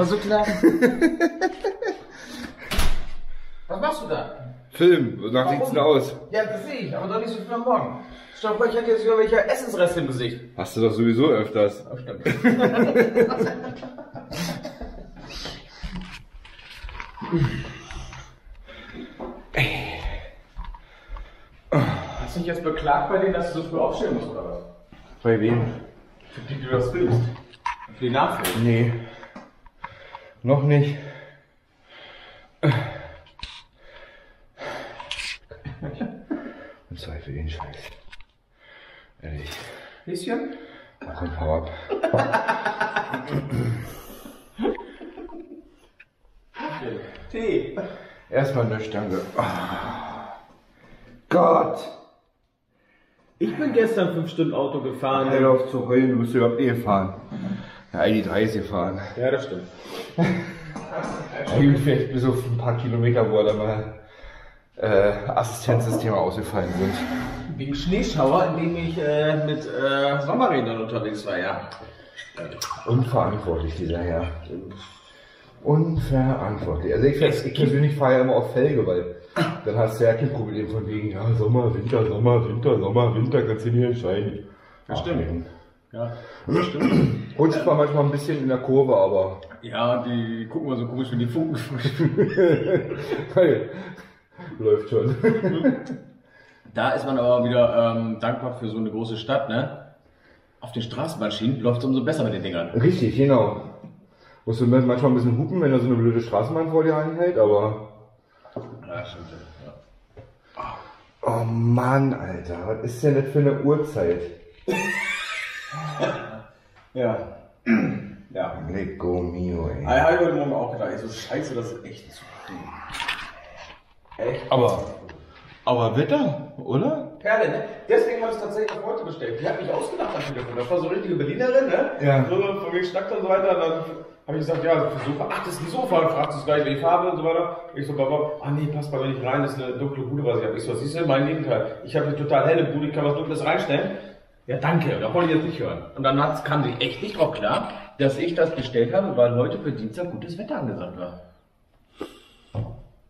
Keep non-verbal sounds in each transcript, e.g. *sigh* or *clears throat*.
Schon so klar? *laughs* Was machst du da? Film, wonach Warum? sieht's denn aus? Ja, das sehe ich, aber doch nicht so viel am Morgen. Stopp, ich hatte jetzt irgendwelche Essensreste im Gesicht. Hast du doch sowieso öfters. Oh, stimmt. Hast du dich jetzt beklagt bei denen, dass du so früh aufstehen musst, oder was? Bei wem? Für die, die du das filmst. Für die Nachfilme. Nee. Noch nicht. Und Zweifel den Scheiß. Ehrlich. Bisschen? Komm, hau ab. Tee. Erstmal nichts, danke. Ah. Gott! Ich bin gestern fünf Stunden Auto gefahren. Hör auf zu heulen, du bist überhaupt eh gefahren. Ja, ID3 ist gefahren. Ja, das stimmt. *laughs* Gut, vielleicht bis auf ein paar Kilometer, wo da mal äh, Assistenzsysteme ausgefallen sind. Wegen Schneeschauer, in dem ich äh, mit äh, Sommerrädern unterwegs war, ja. Unverantwortlich, dieser Herr. Unverantwortlich. Also ich, ich persönlich fahre ja immer auf Felge, weil dann hast du ja kein Problem von wegen, ja, Sommer, Winter, Sommer, Winter, Sommer, Winter, kannst du nicht entscheiden. Das stimmt. Ach. Ja, das stimmt. Rutscht zwar manchmal ein bisschen in der Kurve, aber Ja, die gucken mal so komisch, wenn die Funken *laughs* hey, läuft schon. Da ist man aber wieder ähm, dankbar für so eine große Stadt, ne? Auf den Straßenbahnschienen läuft es umso besser mit den Dingern. Richtig, genau. Musst du manchmal ein bisschen hupen, wenn da so eine blöde Straßenbahn vor dir anhält, aber. Ja, stimmt. Ja. Oh Mann, Alter, was ist denn das für eine Uhrzeit? Ja. *clears throat* ja. Lecco mio, ey. Ich habe heute Morgen auch gedacht, ey, so scheiße, das ist echt zu früh. Echt? Aber, aber Wetter, oder? Perle, ne? Deswegen habe ich es tatsächlich auf heute bestellt. Die hat mich ausgedacht am Telefon. Das war so eine richtige Berlinerin, ne? Ja. So von wegen Schnackt und so weiter. Und dann habe ich gesagt, ja, für Sofa. Ach, das ist ein Sofa. Und fragt sie gleich, welche Farbe und so weiter. Ich so, Baba, ah nee, passt bei mir nicht rein. Das ist eine dunkle Bude, was ich habe. Ich so, siehst du, mein Gegenteil. Ich habe eine total helle Bude, ich kann was Dunkles reinstellen. Ja, danke. Da wollte ich jetzt nicht hören. Und dann kam sie echt nicht drauf klar, dass ich das bestellt habe, weil heute für Dienstag gutes Wetter angesagt war.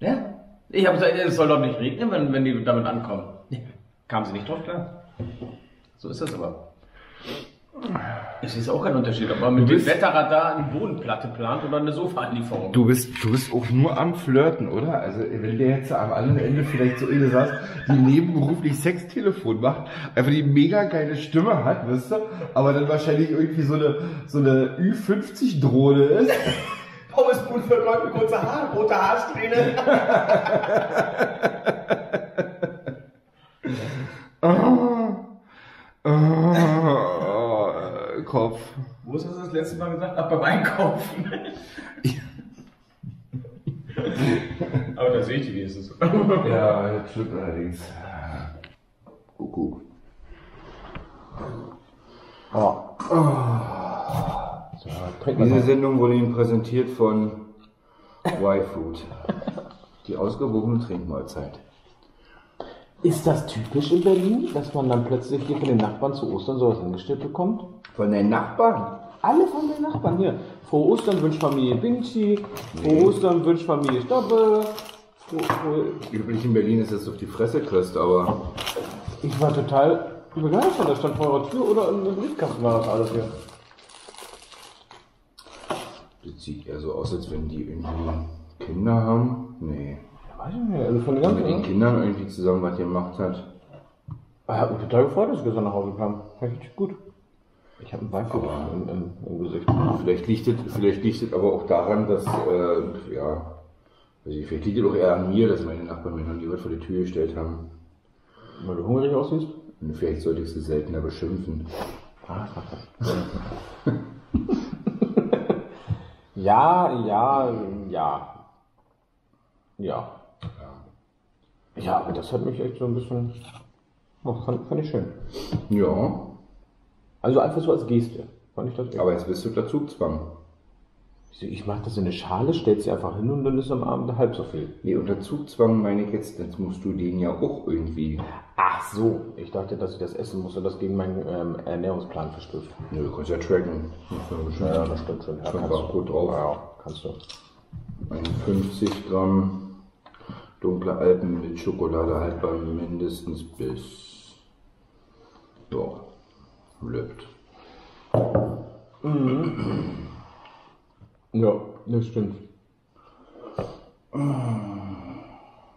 Ja? Ich habe gesagt, es soll doch nicht regnen, wenn, wenn die damit ankommen. Nee, kam sie nicht drauf klar. So ist das aber. Es ist auch kein Unterschied, ob man mit dem Wetterradar eine Bodenplatte plant oder eine Sofaanlieferung. Du bist, du bist auch nur am Flirten, oder? Also, wenn der jetzt am anderen Ende vielleicht so eine saß, die nebenberuflich Sextelefon macht, einfach die mega geile Stimme hat, wisst ihr? Aber dann wahrscheinlich irgendwie so eine, so eine Ü50-Drohne ist. Pommesbude für Gold mit kurzer Haare, rote Haarsträhne. *laughs* Oh, Kopf. Das letzte Mal gesagt? Ach, beim Einkaufen. *laughs* Aber da sehe ich die wenigstens. Ja, das stimmt allerdings. Kuckuck. Diese Sendung wurde Ihnen präsentiert von Y-Food. Die ausgewogene Trinkmahlzeit. Ist das typisch in Berlin, dass man dann plötzlich hier von den Nachbarn zu Ostern sowas hingestellt bekommt? Von den Nachbarn? Alle von den Nachbarn hier. Frohe Ostern wünscht Familie Binchi, frohe Ostern wünscht Familie Stoppe. Frohe, frohe. Üblich in Berlin ist es auf die Fresse kriegst, aber Ich war total begeistert. Da stand vor eurer Tür oder in einem Briefkasten war das alles hier. das sieht eher so aus, als wenn die irgendwie Kinder haben. Nee. Ja, weiß ich nicht. Also von den Wenn mit den ganzen. Kindern irgendwie zusammen was gemacht hat. Er hat mich total gefreut, dass ich gestern nach Hause kam. Richtig gut. Ich habe einen Beifall im, im, Gesicht. Vielleicht liegt es, vielleicht liegt es aber auch daran, dass, äh, ja, ich, vielleicht liegt es auch eher an mir, dass meine Nachbarn mir noch nie was vor die Tür gestellt haben. Weil du hungrig aussiehst? Und vielleicht sollte ich sie seltener beschimpfen. *laughs* Ja, ja, ja. Ja. Ja, aber das hat mich echt so ein bisschen. Oh, fand, fand ich schön. Ja, Also einfach so als Geste. Fand ich das aber jetzt bist du unter Zugzwang. Ich, mache das in eine Schale, stellst sie einfach hin und dann ist am Abend halb so viel. Nee, unter Zugzwang meine ich jetzt, jetzt musst du den ja auch irgendwie. Ach so. Ich dachte, dass ich das essen muss und das gegen meinen ähm, Ernährungsplan verstößt. Nö, du kannst ja tracken. Bestimmt. Ja, das stimmt schon. Ja, kannst du. Barcode drauf. Ja. kannst du. Ein 50 Gramm dunkle Alpen mit Schokolade haltbar mindestens bis. Ja, lebt. Ja, das stimmt.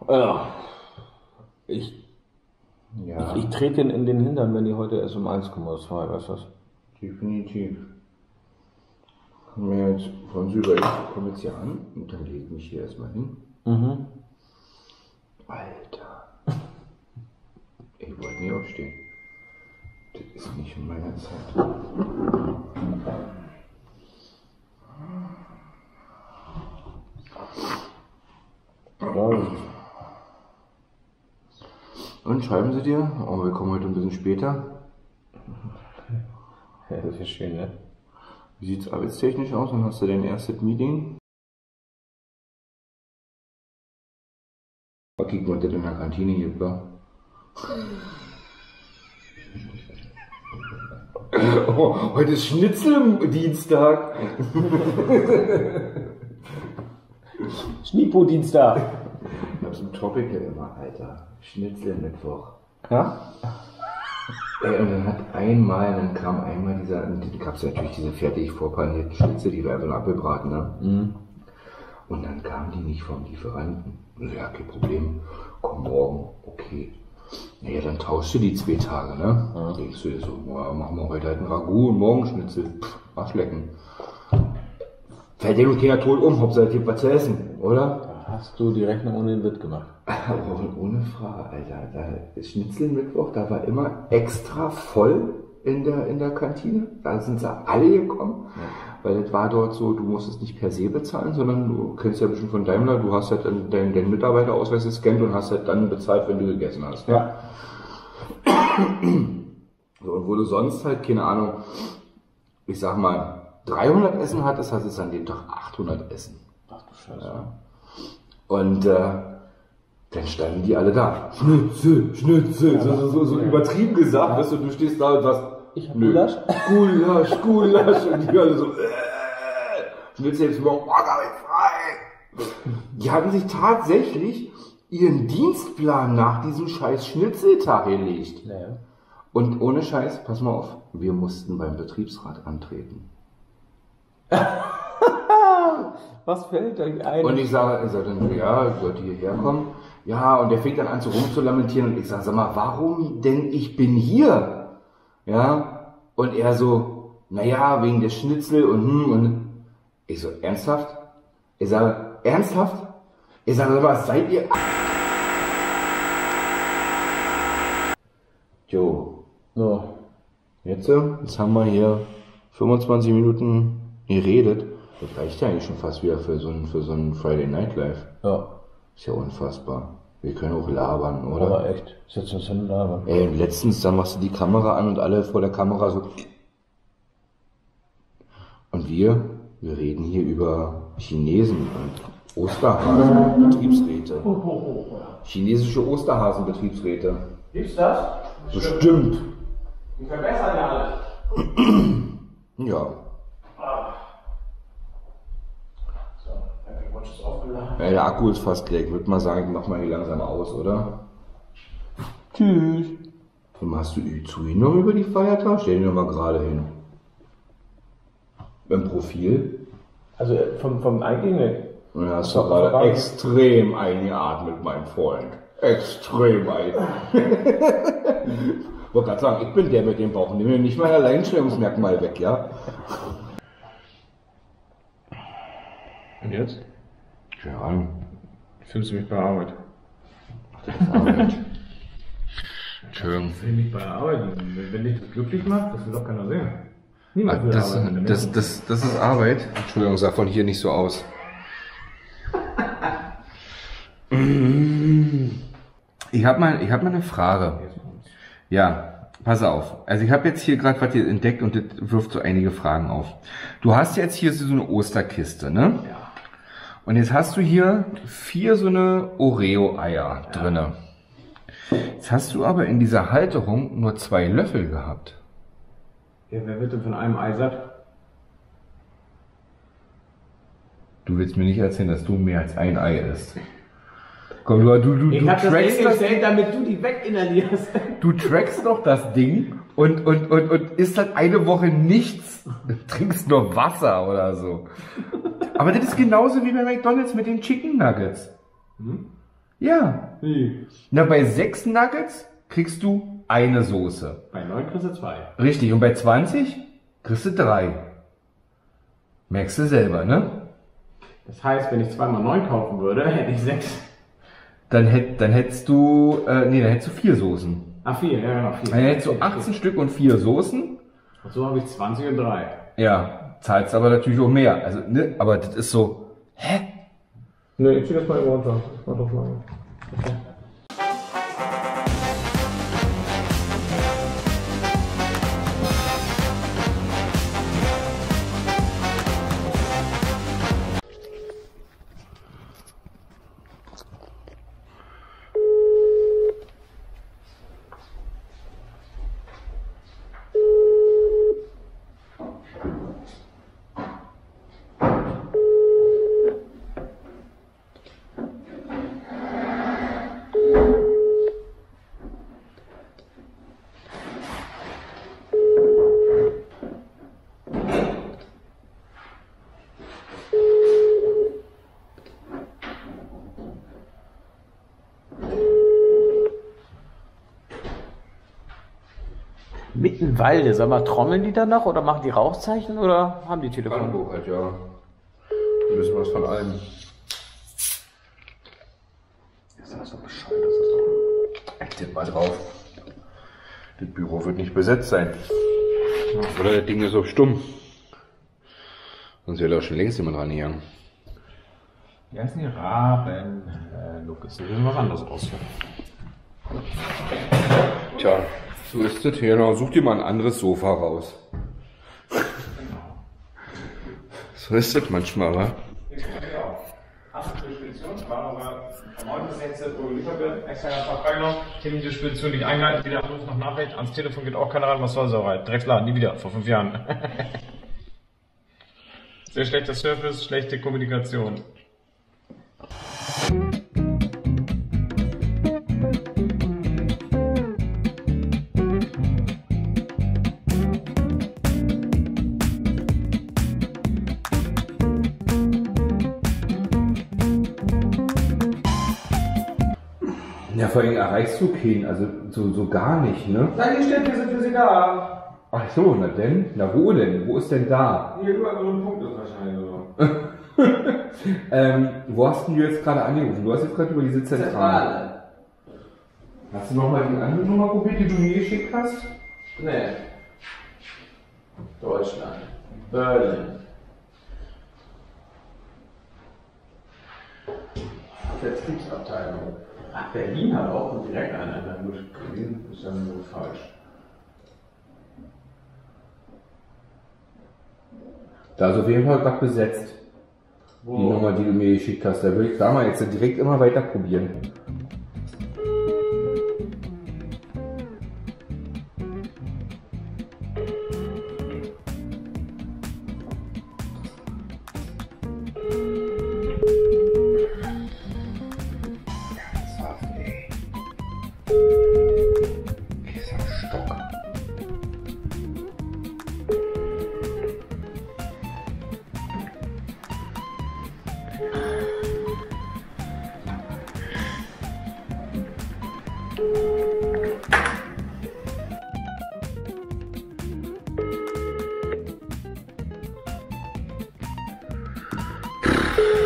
Ja. Ich, Ja, ich, ich trete ihn in den Hintern, wenn die heute erst um 1,2, weißt du was? definitiv. Kommen wir jetzt von Südwest, kommen jetzt hier an und dann lege ich mich hier erstmal hin. Mhm. Alter. Ich wollte nie aufstehen. Das ist nicht in meiner Zeit. Ja, Und schreiben Sie dir? Oh, wir kommen heute ein bisschen später. *laughs* das ist schön, ne? Wie sieht's arbeitstechnisch aus? Wann hast du dein erstes Meeting? Mal kicken, was das in der Kantine gibt, wa? *laughs* Oh, heute ist Schnitzeldienstag. Schnipo-Dienstag. Ich hab's im Tropical immer, Alter. Schnitzelmittwoch. Ja? Ey, und dann hat einmal, dann kam einmal dieser, dann gab's ja natürlich diese fertig vorpanierten Schnitzel, die wir einfach nur abgebraten, ne? Mhm. Und dann kamen die nicht vom Lieferanten. Und so, Ja, kein Problem. Komm morgen. Okay. Naja, dann tauschst du die zwei Tage, ne? Ja. Denkst du dir so, boah, machen wir heute halt ein Ragout und morgen Schnitzel. Pff, Arschlecken. Fällt dir nur keiner tot um, Hauptsache es gibt was zu essen, oder? Hast du die Rechnung ohne den Wirt gemacht. Aber ohne Frage, Alter. Da ist Schnitzelmittwoch, da war immer extra voll in der, in der Kantine. Da sind sie alle gekommen. Weil das war dort so, du musstest nicht per se bezahlen, sondern du kennst ja bestimmt von Daimler, du hast halt dann deinen, deinen Mitarbeiterausweis gescannt und hast halt dann bezahlt, wenn du gegessen hast. Ja. So, und wo du sonst halt, keine Ahnung, ich sag mal, 300 Essen hattest, hast du an dem Tag 800 Essen. Ach du Scheiße. Ja. Und äh, dann standen die alle da. Schnitzel, Schnitzel, so, so, so, so übertrieben gesagt, weißt du, du stehst da und sagst, Ich hab nö, Gulasch. Gulasch, Gulasch. Und die alle so, äh, Schnitzel jetzt morgen, ich frei. Die hatten sich tatsächlich ihren Dienstplan nach diesem scheiß Schnitzeltag gelegt. Naja. Und ohne Scheiß, pass mal auf, wir mussten beim Betriebsrat antreten. *laughs* Was fällt euch ein? Und ich sage, ich sage dann, ja, ich sollte hierher kommen. Ja, und der fängt dann an zu rumzulamentieren und ich sage, sag mal, warum denn ich bin hier? Ja, und er so, naja, wegen der Schnitzel und hm, und ich so, ernsthaft? Ich sage, ernsthaft? Ich sage, was seid ihr? Jo, so. jetzt, äh, jetzt haben wir hier 25 Minuten geredet. Das reicht ja eigentlich schon fast wieder für so ein, für so ein Friday Night Live. Ja. Ist ja unfassbar. Wir können auch labern, oder? Aber echt. Setz uns hin und labern. Ey, und letztens, dann machst du die Kamera an und alle vor der Kamera so. Und wir, wir reden hier über Chinesen und Osterhasen, Betriebsräte. Chinesische Osterhasen-Betriebsräte. Gibt's das? Bestimmt. Die verbessern ja alles. Ja. So, Happy Watch ist aufgeladen. Ja. Der Akku ist fast leer. Ich würde mal sagen, ich mach mal hier langsam aus, oder? Tschüss. Und hast du Ü noch über die Feiertage? Stell dir doch mal gerade hin. Beim Profil. Also äh, vom, vom eigentlich nicht. Da hast du gerade extrem eingeatmet, mein Freund. Extrem ein. *laughs* Wollte gerade sagen, ich bin der mit dem Bauch. Nimm mir nicht mein Alleinstellungsmerkmal weg, ja? Und jetzt? Ja, Filmst du mich bei der Arbeit? Arbeit. *laughs* Entschuldigung. Film mich bei Arbeit. Wenn, wenn dich das glücklich macht, das will doch keiner sehen. Niemand will Das, arbeiten. das, das, das ist Arbeit. Entschuldigung, sah von hier nicht so aus. *laughs* Ich habe mal, ich hab mal eine Frage. Ja, pass auf. Also ich habe jetzt hier gerade was hier entdeckt und das wirft so einige Fragen auf. Du hast jetzt hier so eine Osterkiste, ne? Ja. Und jetzt hast du hier vier so eine Oreo-Eier drinne. Jetzt hast du aber in dieser Halterung nur zwei Löffel gehabt. Ja, wer wird denn von einem Ei satt? Du willst mir nicht erzählen, dass du mehr als ein Ei isst. Komm, du, du, du, Ich du hab das trackst das, hingestellt, damit du die weginhalierst. *laughs* du trackst doch das Ding und, und, und, und isst halt eine Woche nichts. Trinkst nur Wasser oder so. Aber das ist genauso wie bei McDonalds mit den Chicken Nuggets. Ja. Wie? Na, bei sechs Nuggets kriegst du eine Soße. Bei 9 kriegst du 2. Richtig. Und bei 20 kriegst du drei. Merkst du selber, ne? Das heißt, wenn ich zweimal 9 kaufen würde, hätte ich 6. Dann, hätt, dann hättest du, äh, nee, dann hättest du vier Soßen. Ah, 4, ja genau, 4. Dann hättest du 18 Stück und vier Soßen. Und so habe ich 20 und 3. Ja, zahlst aber natürlich auch mehr. Also, ne, aber das ist so, hä? Ne, ich zieh das mal runter. Doch mal. Mitten im Walde, sag mal, trommeln die da noch oder machen die Rauchzeichen oder haben die Telefon? Brandenburg halt, ja. Ein bisschen was von allem. Ist das so bescheuert? Das ist doch... Ich tipp mal drauf. Das Büro wird nicht besetzt sein. Oder das Ding ist so stumm. Sonst wäre da schon längst jemand dran gegangen. Wie heißen die Raben? Äh, Lukas, will was anderes ausführen. Tja, so ist es. Genau, such dir mal ein anderes Sofa raus. So ist es manchmal, wa? Themen die Spedition nicht eingehalten, wieder Anruf nach Nachricht, ans Telefon geht auch keiner ran, was soll so weit? Drecksladen, nie wieder, vor fünf Jahren. *laughs* Sehr schlechter Service, schlechte Kommunikation. Vor allem erreichst du keinen, also so, so gar nicht, ne? Nein, die Städte sind für Sie da. Ach so, na denn? Na wo denn? Wo ist denn da? Hier überall so ein Punkt ist wahrscheinlich so. *laughs* Ähm, wo hast denn du jetzt gerade angerufen? Du hast jetzt gerade über diese Zentrale. Hast du nochmal die andere Nummer probiert, die du mir geschickt hast? Nee. Deutschland. Berlin. Vertriebsabteilung. Ach, Berlin hat auch direkt einen. Na gut, Berlin ist dann so falsch. Da ist auf jeden Fall gerade besetzt. Die Nummer, die du mir geschickt hast. Da würde ich da mal jetzt direkt immer weiter probieren. you *laughs*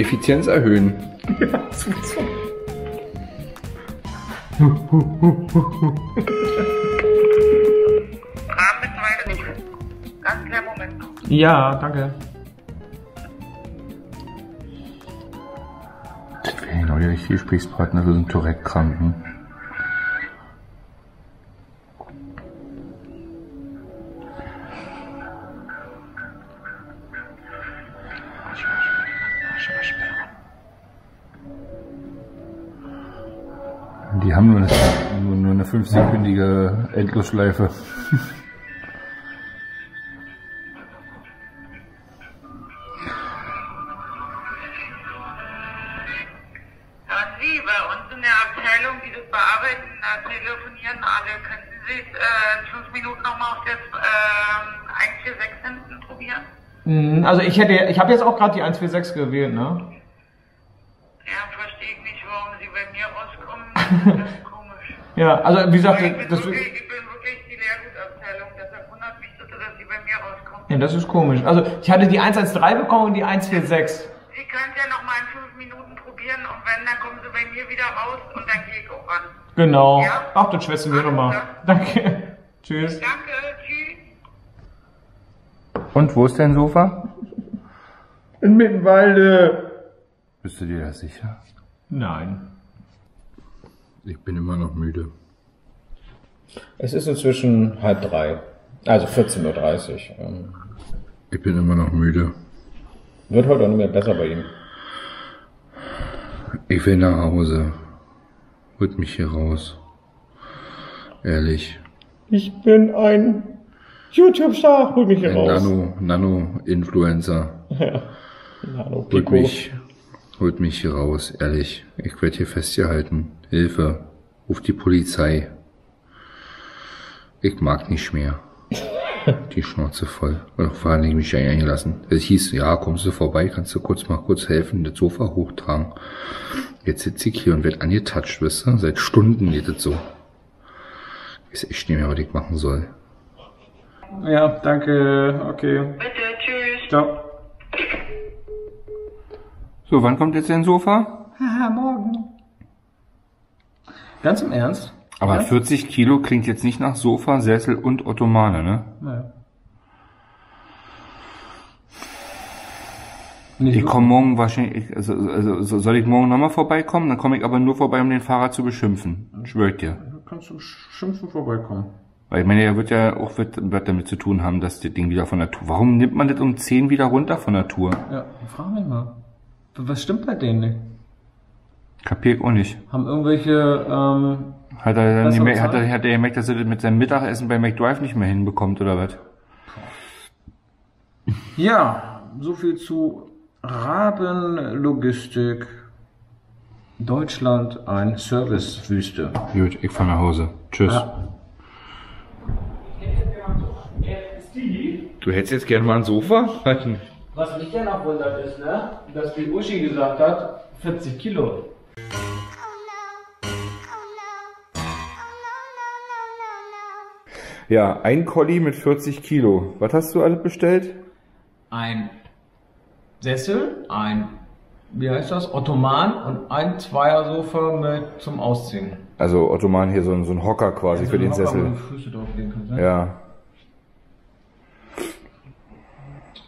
Effizienz erhöhen. Moment noch. Ja, danke. Das wäre genau der richtige Gesprächspartner für so einen Tourette-Kranken. Ähm, 146 hinten probieren? Mhm, Also ich hätte, ich habe jetzt auch gerade die 146 gewählt, ne? Ja, also wie gesagt, Ich bin, das, wirklich, ich bin wirklich die Lehrgutabteilung, deshalb wundert mich bitte, dass Sie bei mir rauskommen. ja, das ist komisch. Also ich hatte die 113 bekommen und die 146. Sie können ja nochmal in fünf Minuten probieren und wenn, dann kommen Sie bei mir wieder raus und dann gehe ich auch ran. Genau. Ja? Ach, dann schwätzen wir nochmal. Danke. *laughs* Tschüss. Danke, tschüss. Und wo ist dein Sofa? In Mittenwalde. Bist du dir da sicher? Nein. Ich bin immer noch müde. Es ist inzwischen halb drei. Also 14.30 Uhr. Ähm, Ich bin immer noch müde. Wird heute auch nicht mehr besser bei ihm. Ich will nach Hause. Holt mich hier raus. Ehrlich. Ich bin ein YouTube-Star. Hol mich hier Ein raus. Nano, Nano-Influencer. Nano Holt Pico. mich, holt mich hier raus, ehrlich. Ich werde hier festgehalten. Hilfe. Ruf die Polizei. Ich mag nicht mehr. Die Schnauze voll. Und vor allem mich eingelassen. Es hieß, ja, kommst du vorbei, kannst du kurz mal kurz helfen, das Sofa hochtragen. Jetzt sitze ich hier und werde angetatscht, wisst ihr? Seit Stunden geht das so. Ich weiß echt nicht mehr, was ich machen soll. Ja, danke. Okay. Bitte, tschüss. Ciao. So, wann kommt jetzt dein Sofa? Haha, *laughs* morgen. Ganz im Ernst? Aber Ja? 40 Kilo klingt jetzt nicht nach Sofa, Sessel und Ottomane, ne? Naja. Ich komme morgen wahrscheinlich, also, also so- soll ich morgen nochmal vorbeikommen? Dann komme ich aber nur vorbei, um den Fahrer zu beschimpfen. Schwör ich dir. Kannst du schimpfen vorbeikommen. Weil ich meine, er wird ja auch wird, wird damit zu tun haben, dass das Ding wieder von der Tour. Warum nimmt man das um 10 wieder runter von der Tour? Ja, frag mich mal. Was stimmt bei denen nicht? Kapier ich auch nicht. Haben irgendwelche, ähm, Hat er, dann gemerkt, hat, er, hat er gemerkt, dass er das mit seinem Mittagessen bei McDrive nicht mehr hinbekommt, oder was? ja, so viel zu Rabenlogistik. Deutschland ein Servicewüste. Gut, ich fahr nach Hause. Tschüss. Ja. Du hättest jetzt gerne mal ein Sofa? *laughs* Was mich ja noch wundert ist, ne, dass die Uschi gesagt hat, 40 Kilo. Ja, ein Colli mit 40 Kilo. Was hast du alles bestellt? Ein Sessel, ein, wie heißt das, Ottoman und ein Zweiersofa mit zum Ausziehen. Also Ottoman hier so ein, so ein Hocker quasi für den Hocker, Sessel. Füße drauflegen kannst, ne? Ja.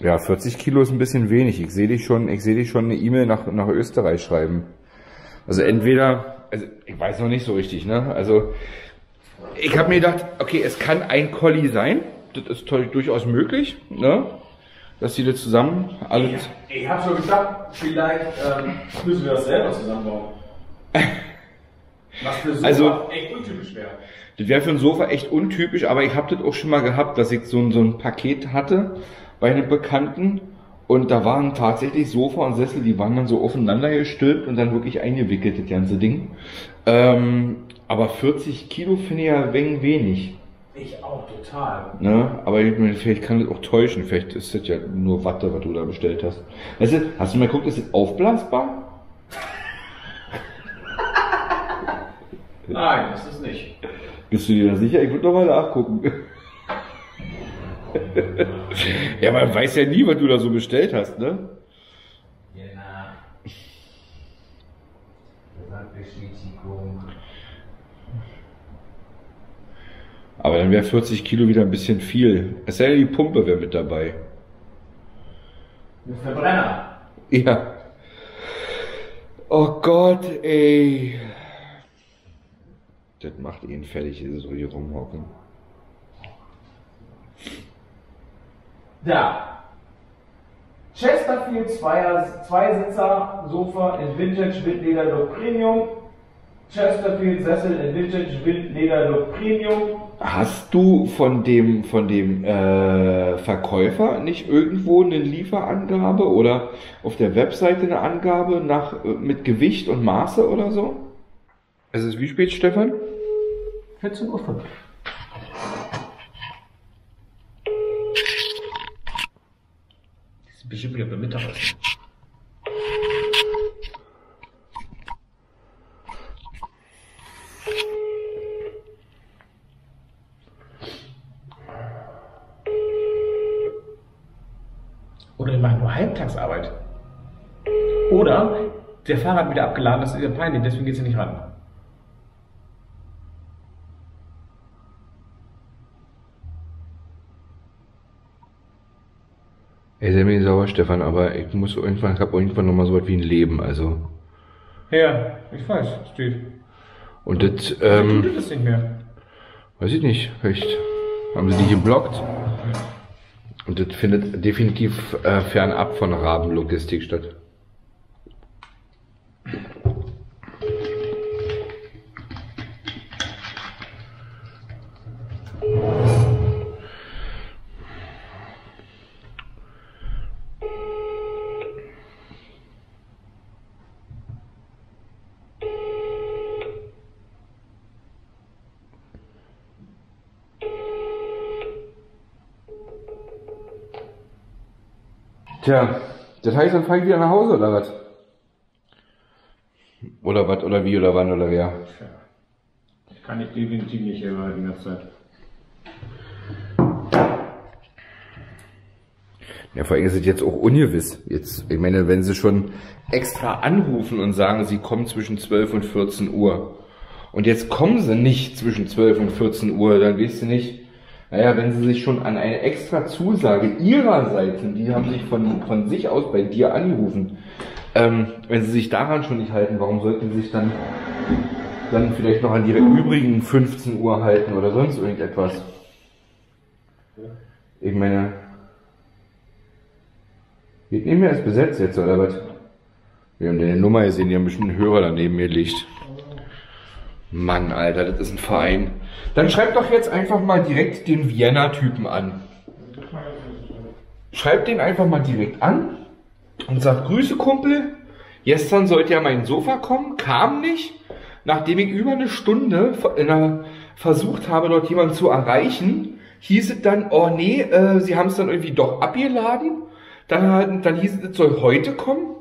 Ja, 40 Kilo ist ein bisschen wenig. Ich sehe dich schon, ich sehe dich schon eine E-Mail nach, nach Österreich schreiben. Also entweder, also ich weiß noch nicht so richtig, ne? Also ich habe mir gedacht, okay, es kann ein Colli sein. Das ist durchaus möglich, ne? Dass die das zusammen alles. Ich habe schon gesagt, vielleicht ähm, müssen wir das selber zusammenbauen. Was für so Also- echt untypisch wäre. Das wäre für ein Sofa echt untypisch, aber ich habe das auch schon mal gehabt, dass ich so ein, so ein Paket hatte bei einem Bekannten und da waren tatsächlich Sofa und Sessel, die waren dann so aufeinander gestülpt und dann wirklich eingewickelt, das ganze Ding. Ähm, aber 40 Kilo finde ich ja ein wenig wenig. Ich auch total. Ne? Aber ich vielleicht kann das auch täuschen, vielleicht ist das ja nur Watte, was du da bestellt hast. Weißt du, hast du mal geguckt, ist das aufblasbar? *laughs* Nein, das ist nicht. Bist du dir da sicher? Ich würde noch mal nachgucken. ja, man weiß ja nie, was du da so bestellt hast, ne? Ja, Bestätigung. Aber dann wäre 40 Kilo wieder ein bisschen viel. Es sei denn, die Pumpe wäre mit dabei. Ein Verbrenner. Ja. Oh Gott, ey. Das macht ihn fertig, dieses so hier rumhocken. Da. Chesterfield Zweier, Zweisitzer Sofa in Vintage Windleder Look Premium. Chesterfield Sessel in Vintage Windleder Look Premium. Hast du von dem, von dem äh, Verkäufer nicht irgendwo eine Lieferangabe oder auf der Webseite eine Angabe nach, äh, mit Gewicht und Maße oder so? Es ist wie spät, Stefan? 14.05 Uhr. Das ist bestimmt wieder beim Mittagessen. Oder die machen Halbtagsarbeit. Oder der Fahrer hat wieder abgeladen, das ist ja peinlich, deswegen geht sie nicht ran. Ey, sei mir nicht sauer, Stefan, aber ich muss irgendwann, ich habe irgendwann nochmal so was wie ein Leben, also. Ja, ich weiß, steht. Und das, Tut ähm, das nicht mehr. weiß ich nicht, vielleicht haben sie die geblockt. Und das findet definitiv äh, fernab von Rabenlogistik statt. Tja, das heißt, dann fahre ich wieder nach Hause oder was? Oder was, oder wie, oder wann, oder wer? Ich kann ich definitiv nicht hier die ganze Zeit. Ja, vor allem ist es jetzt auch ungewiss. Jetzt, ich meine, wenn sie schon extra anrufen und sagen, sie kommen zwischen 12 und 14 Uhr. Und jetzt kommen sie nicht zwischen 12 und 14 Uhr, dann weißt du nicht, naja, wenn sie sich schon an eine extra Zusage ihrerseits, und die haben sich von, von sich aus bei dir angerufen, ähm, wenn sie sich daran schon nicht halten, warum sollten sie sich dann, dann vielleicht noch an ihre übrigen 15 Uhr halten oder sonst irgendetwas? Ich meine, Geht nicht mehr ist besetzt jetzt, oder was? Wir haben deine Nummer gesehen, die haben bestimmt einen Hörer daneben mir liegt. Mann, Alter, das ist ein Verein. Dann schreib doch jetzt einfach mal direkt den Vienna-Typen an. Schreib den einfach mal direkt an und sag, Grüße Kumpel, gestern sollte ja mein Sofa kommen, kam nicht. Nachdem ich über eine Stunde einer, versucht habe, dort jemanden zu erreichen, hieß es dann, oh nee, äh, sie haben es dann irgendwie doch abgeladen. Dann, dann hieß es, es soll heute kommen.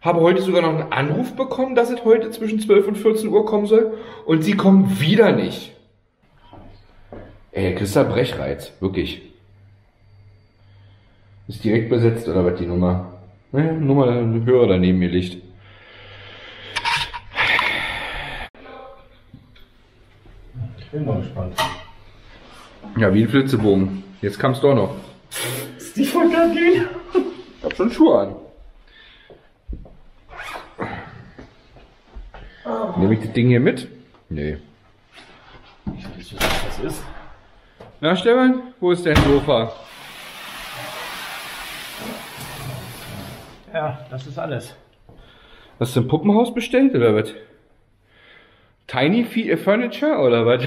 Habe heute sogar noch einen Anruf bekommen, dass es heute zwischen 12 und 14 Uhr kommen soll. Und sie kommen wieder nicht. Ey, Christa Brechreiz, wirklich. Ist direkt besetzt oder was die Nummer? Ne, Nummer, ein Hörer daneben mir liegt. Ich bin mal gespannt. Ja, wie ein Flitzebogen. Jetzt kam's doch noch. Ist die voll? Ich hab schon Schuhe an. Nehme ich das Ding hier mit? Nee. Ich weiß nicht, was das ist. Na, Stefan, wo ist dein Sofa? Ja, das ist alles. Hast du ein Puppenhaus bestellt oder was? Tiny Fe- Furniture oder was?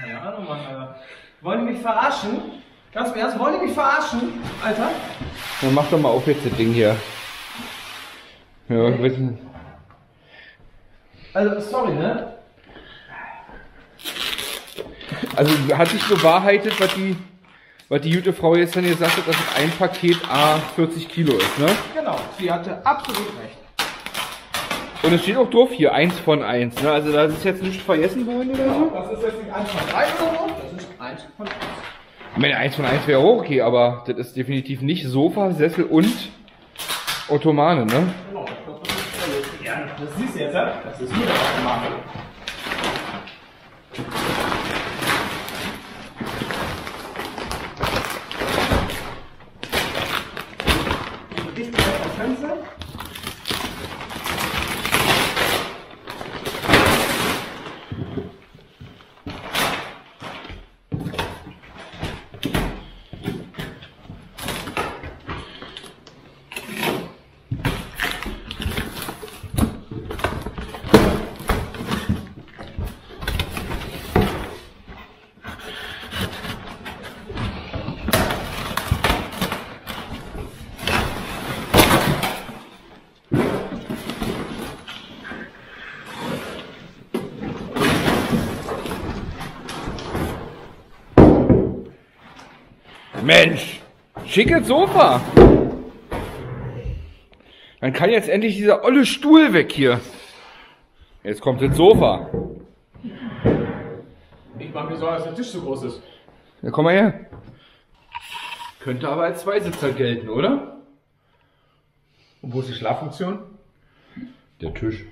Keine Ahnung, Mann, Alter. Wollen die mich verarschen? Ganz im Ernst, wollen die mich verarschen? Alter? Dann mach doch mal auf jetzt das Ding hier. Ja, ich weiß nicht. Also, sorry, ne? Also hat sich bewahrheitet, was die, was die gute Frau jetzt dann gesagt hat, dass es ein Paket A 40 Kilo ist, ne? Genau, sie hatte absolut recht. Und es steht auch drauf hier, eins von eins, ne? Also da ist jetzt nicht vergessen worden oder so? Das ist jetzt nicht 1 von 3 oder so, das ist 1 von 1. Ich meine, eins von eins wäre auch okay, aber das ist definitiv nicht Sofa, Sessel und Ottomane, ne? Das siehst du jetzt? Das ist nur der Automat. Du gehst jetzt am Fenster. Mensch, schickes Sofa. Dann kann jetzt endlich dieser olle Stuhl weg hier. Jetzt kommt das Sofa. Ich mach mir Sorgen, dass der Tisch zu groß ist. Ja, komm mal her. Könnte aber als Zweisitzer gelten, oder? Und wo ist die Schlaffunktion? Der Tisch.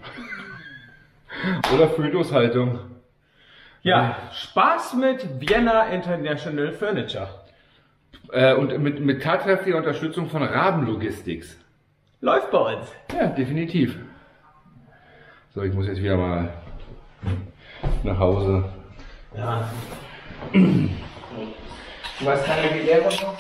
*laughs* oder Fötushaltung. Ja, Spaß mit Vienna International Furniture. Äh, und mit, mit tatkräftiger Unterstützung von Raben Logistics. Läuft bei uns. Ja, definitiv. So, ich muss jetzt wieder mal nach Hause. Ja. Du weißt keine Gelehrer noch?